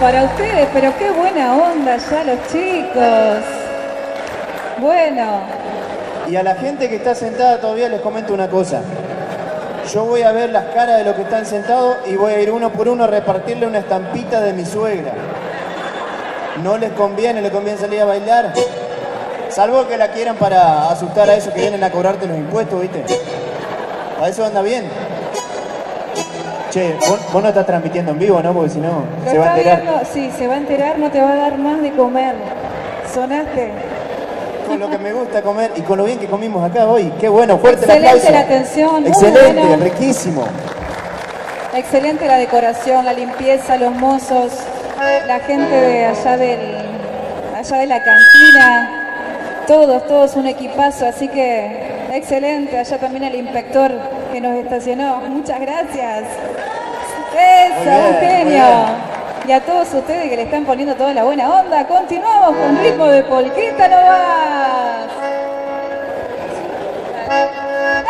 para ustedes, pero qué buena onda ya los chicos. Bueno, Y a la gente que está sentada todavía les comento una cosa. Yo voy a ver las caras de los que están sentados y voy a ir uno por uno a repartirle una estampita de mi suegra. No les conviene, les conviene salir a bailar. Salvo que la quieran para asustar a esos que vienen a cobrarte los impuestos, ¿viste? A eso anda bien. Che, vos, vos no estás transmitiendo en vivo, ¿no? Porque si no, se va a enterar. viendo, sí, se va a enterar, no te va a dar más de comer. Sonaste. Con lo que me gusta comer y con lo bien que comimos acá hoy. Qué bueno, fuerte el Excelente aplauso. la atención, Excelente, bueno. riquísimo. Excelente la decoración, la limpieza, los mozos, la gente de allá del, allá de la cantina, todos, todos un equipazo, así que excelente. Allá también el inspector que nos estacionó. Muchas gracias. Eso, un genio. Y a todos ustedes que le están poniendo toda la buena onda, continuamos con ritmo de polquita nomás.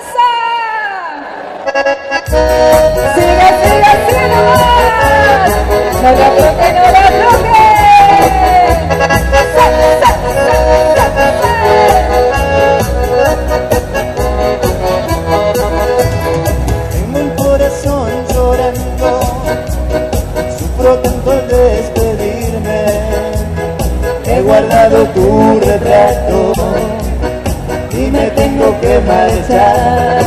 ¡Esa! ¡Siga, siga, siga nomás! ¡No la toque, no la toque! Marchar.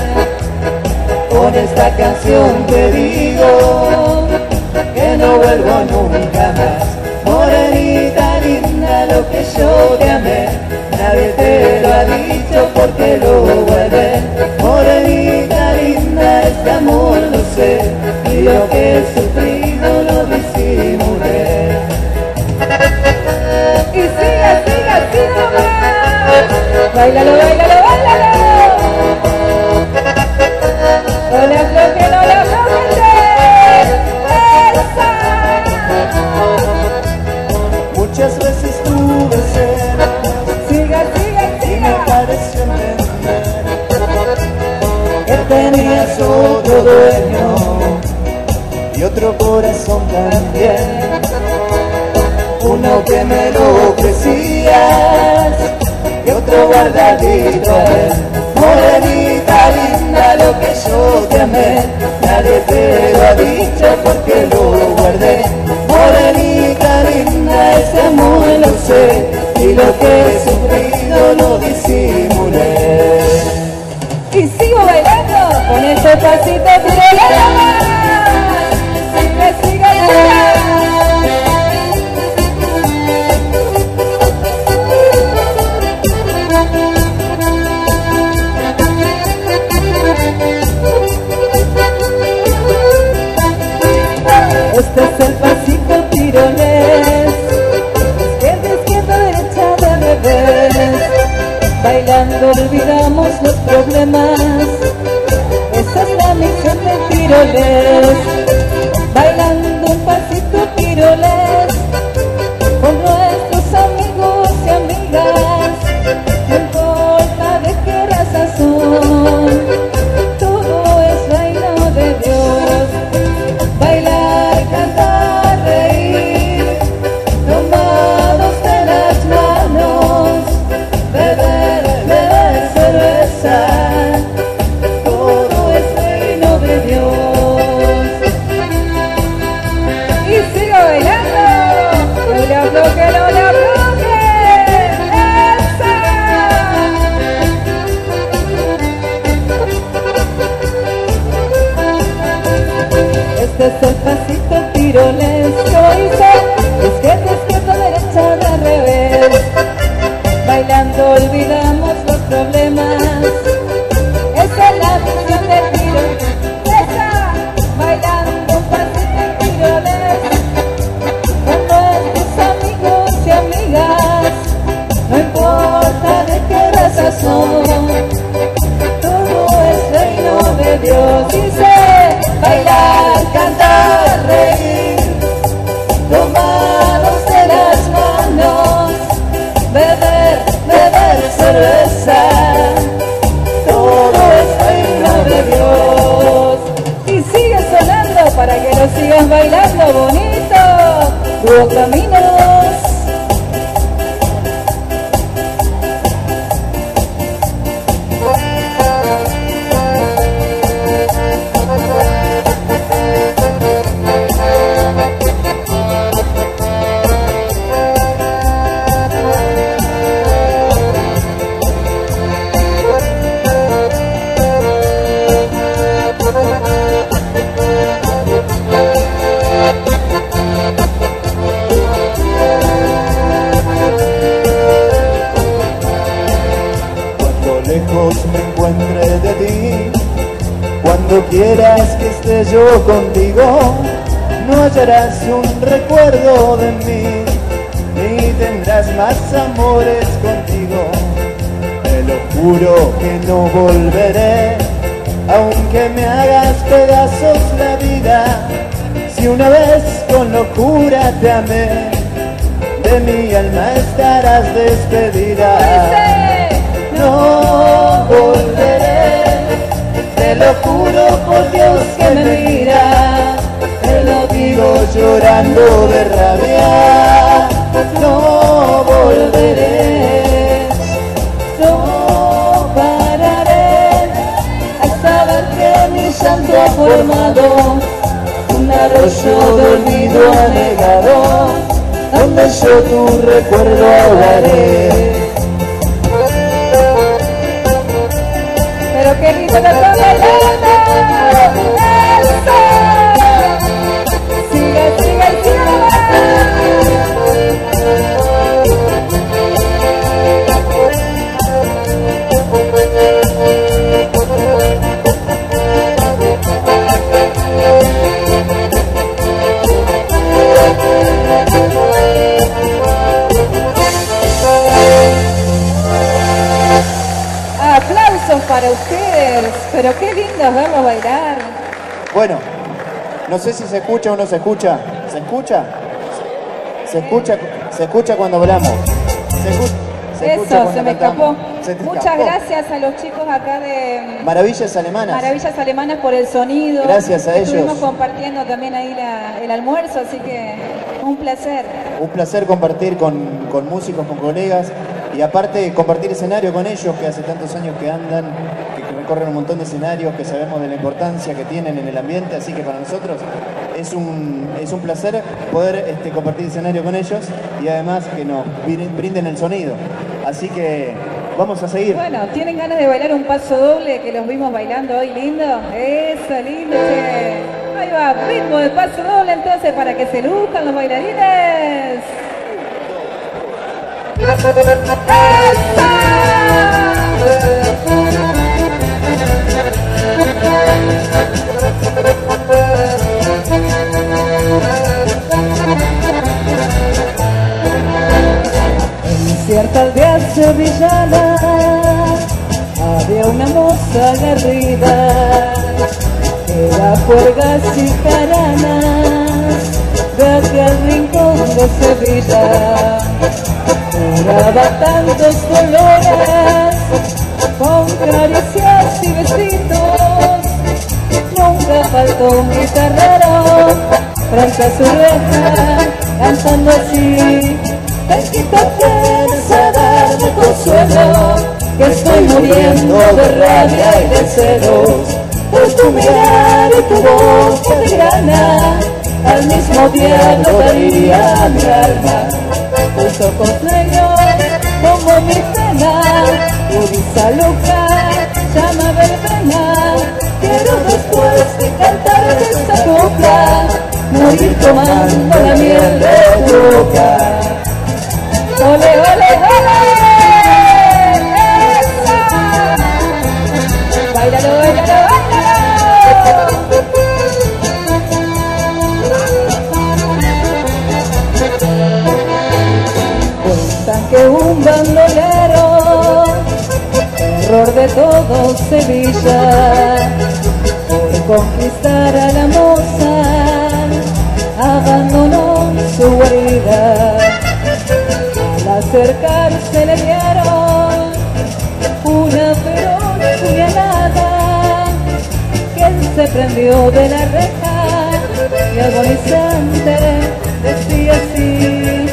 Con esta canción te digo que no vuelvo nunca más. Morenita linda, lo que yo te amé, nadie te lo ha dicho porque lo guardé. Morenita linda, este amor lo sé, y lo que he sufrido lo disimulé. Y siga, siga nomás. Bailalo, bailalo, bailalo. También. Uno que me lo ofrecías y otro guardadito. Morenita linda, lo que yo te amé, nadie te lo ha dicho porque lo guardé. Morenita linda, ese amor lo sé y lo que he sufrido lo disimulé. Y sigo bailando con ese pasito tirolero sigas bailando bonito, quieras que esté yo contigo, no hallarás un recuerdo de mí, ni tendrás más amores contigo. Te lo juro que no volveré, aunque me hagas pedazos la vida. Si una vez con locura te amé, de mi alma estarás despedida. No volveré, te lo juro por Dios que me mira, te lo digo llorando de rabia. Qué para ustedes, pero qué lindo es verlos bailar. Bueno, no sé si se escucha o no se escucha. ¿Se escucha? Se escucha, se escucha cuando hablamos. Se escucha, se escucha Eso, se me escapó. Se Muchas escapó. gracias a los chicos acá de Maravillas alemanas. Maravillas Alemanas por el sonido. Gracias a ellos. Estuvimos compartiendo también ahí la- el almuerzo, así que un placer. Un placer compartir con, con músicos, con colegas y aparte compartir escenario con ellos que hace tantos años que andan, que, recorren un montón de escenarios, que sabemos de la importancia que tienen en el ambiente, así que para nosotros es un, es un placer poder este, compartir escenario con ellos y además que nos brin- brinden el sonido. Así que vamos a seguir. Bueno, ¿tienen ganas de bailar un paso doble que los vimos bailando hoy lindo? Eso, lindo. Ahí va, ritmo de paso doble entonces para que se luzcan los bailarines. En cierta aldea sevillana había una moza aguerrida que era juergas y jaranas de aquel rincón de Sevilla. Tantos dolores con caricias y besitos. Nunca faltó un guitarrero frente a su reja cantando así. Pesquita quieres dar de consuelo que estoy muriendo de rabia y de celos por tu mirar y tu voz que grana al mismo tiempo daría mi alma tus ojos negros como mi pena tu risa loca llama verbena quiero después de cantar esta copla. Tomando la miel conquistar a la moza, abandonó su guarida. Al acercarse le dieron una feroz puñalada, que se prendió de la reja y agonizante decía así,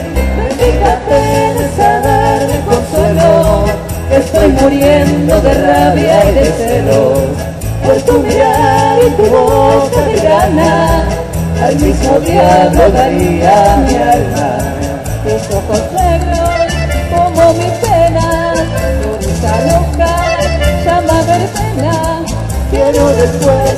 fíjate de darle consuelo, estoy muriendo de rabia y de celos, por tu mirar y tu de gana, al mismo diablo daría mi alma, tus ojos negros como mi pena, tu risa loca llama verbena, quiero después